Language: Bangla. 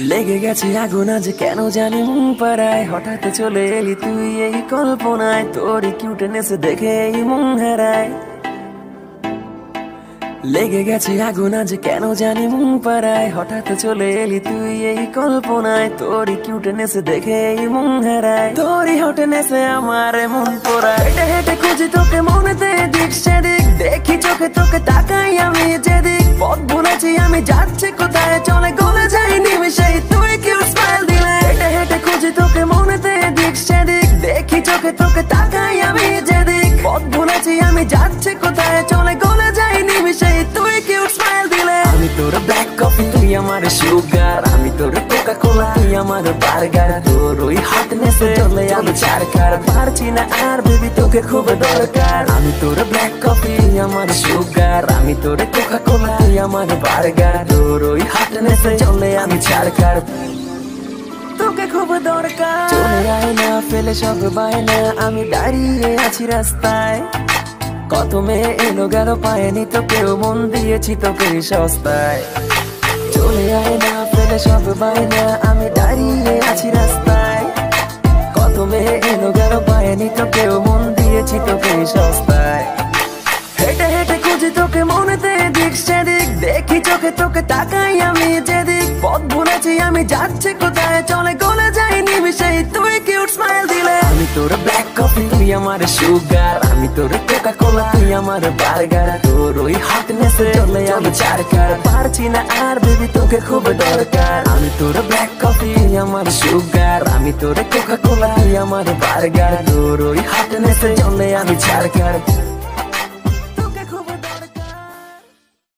লেগে গেছে আগুন আজ কেন জানি মন পাড়ায়? হঠাৎ চলে এলি তুই এই কল্পনায়। তোর কিউটনেস দেখে এই মন হারায়। লেগে গেছে আগুন আজ কেন জানি মন পাড়ায়? হঠাৎ চলে এলি তুই এই কল্পনায়। তোর কিউটনেস দেখে এই মন হারায়। তোরই হটনেসে আমার মন পড়ায়। হেঁটে হেঁটে খুঁজি তোকে মনেতে দিক সেদিক। দেখি চোখে তোকে তাকাই আমি যেদিক সুগার আমি তোর কোকা কোলা তুই আমার বার্গার তোর ওই হটনেসে চলে আমি চারকার পারছি না আর বেবি তোকে খুব দরকার। আমি তোর ব্ল্যাক কফি আমার সুগার আমি তোর কোকা কোলা তুই আমার বার্গার তোর ওই হটনেসে চলে আমি চারকার তোকে খুব দরকার। চলে আয় না, ফেলে সব বায়না। আমি দাঁড়িয়ে আছি রাস্তায়। কত মেয়ে এলো গেল পায়নি তো কেউ মন দিয়েছি তোকে সস্তায়। আয় না, ফেলে সব বায়না আমি দাঁড়িয়ে আছি রাস্তায়। কত মেয়ে এলো গেল পায়নি তো মন দিয়েছি তোকে সস্তায়। হেঁটে হেঁটে খুঁজি তোকে মনেতে দিক সেদিক, দেখি চোখে তোকে তাকাই আমি যেদিক। পথ ভুলেছি আমি, যাচ্ছি কোথায়? চলে গলে যাই নিমিশেই তুই কিউট স্মাইল দিলে। আমি তোর তুই আমার সুগার, আমি তোর কোকা কোলা তুই আমার বার্গার তোর ওই হটনেসে চলে আমি চারকার পারছি না আর বেবি তোকে খুব দরকার। আমি তোর ব্ল্যাক কফি আমার সুগার, আমি তোর কোকা কোলা তুই আমার বার্গার তোর ওই হটনেসে চলে আমি চারকার